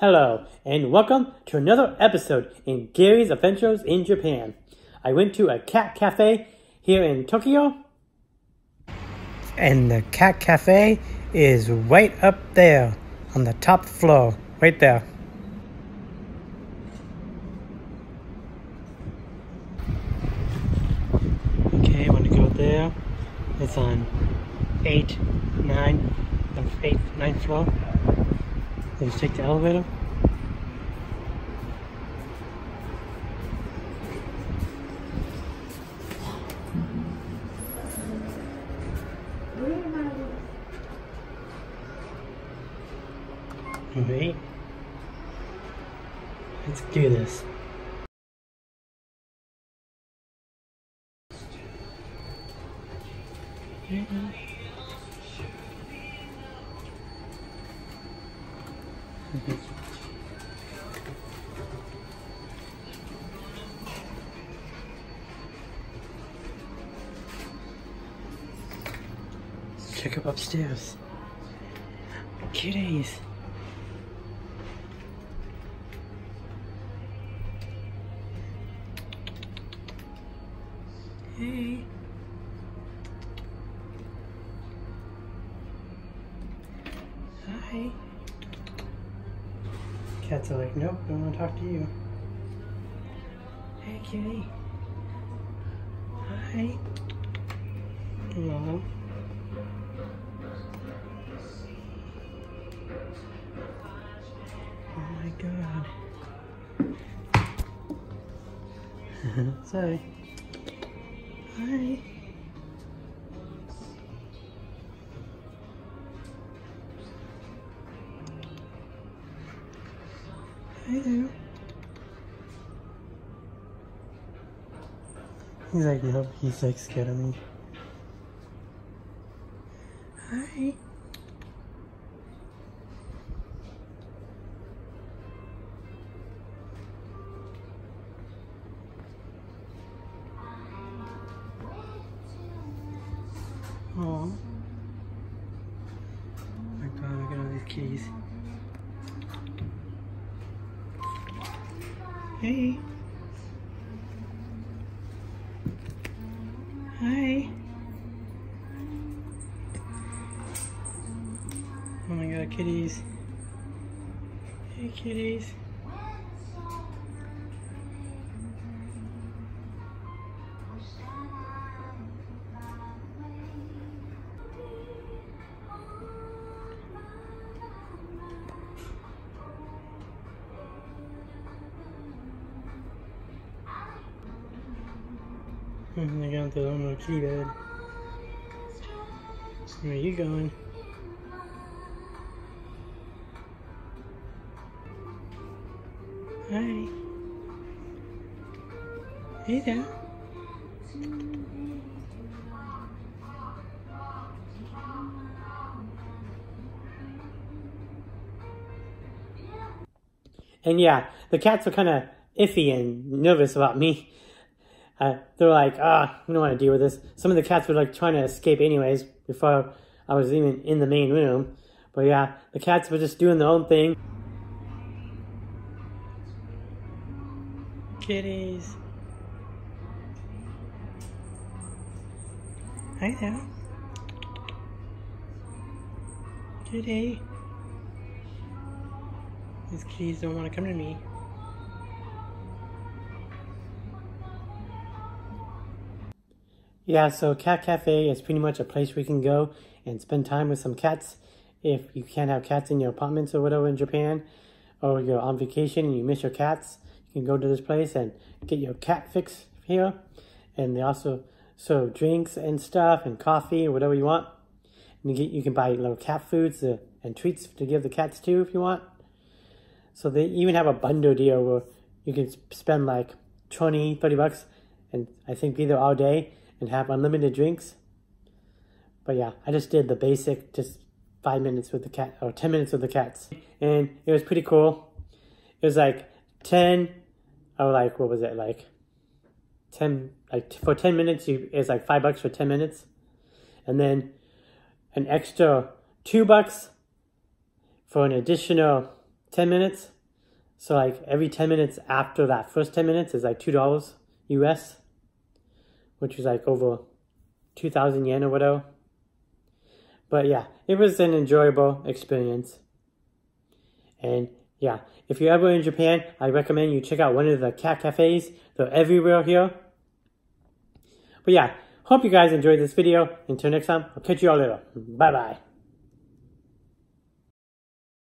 Hello, and welcome to another episode in Gary's Adventures in Japan. I went to a cat cafe here in Tokyo, and the cat cafe is right up there on the top floor, right there. Okay, I'm gonna go there. It's on eight, nine, the eighth, ninth Let's take the elevator. Alright. Let's do this. Let's check up upstairs. Kitties. Hey. Hi. Cats are like, nope, don't want to talk to you. Hey, kitty. Hi. Hello. Oh my god. Sorry. Hi. Hi there. He's like, nope, he's like scared of me. Hi. Oh. My god, look at all these keys. Hey. Hi. Oh my god, kitties. Hey, kitties. I got the little key bed. Where you going? Hi. Hey there. And yeah, the cats were kind of iffy and nervous about me. Uh, they're like, ah, I don't want to deal with this. Some of the cats were like trying to escape anyways before I was even in the main room. But yeah, the cats were just doing their own thing. Kitties. Hi there. Kitty. These kitties don't want to come to me. Yeah, so Cat Cafe is pretty much a place where you can go and spend time with some cats. If you can't have cats in your apartments or whatever in Japan, or you're on vacation and you miss your cats, you can go to this place and get your cat fix here. And they also serve drinks and stuff and coffee or whatever you want. And you, get, you can buy little cat foods uh, and treats to give the cats too if you want. So they even have a bundle deal where you can spend like 20, 30 bucks and I think be there all day and have unlimited drinks. But yeah, I just did the basic, just five minutes with the cat, or 10 minutes with the cats. And it was pretty cool. It was like 10, or like, what was it, like 10, like for 10 minutes, you, it's like five bucks for 10 minutes. And then an extra two bucks for an additional 10 minutes. So like every 10 minutes after that first 10 minutes is like $2 US, which was like over 2,000 yen or whatever. But yeah, it was an enjoyable experience. And yeah, if you're ever in Japan, I recommend you check out one of the cat cafes. They're everywhere here. But yeah, hope you guys enjoyed this video. Until next time, I'll catch you all later. Bye bye.